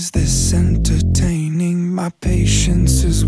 Is this entertaining? My patience is.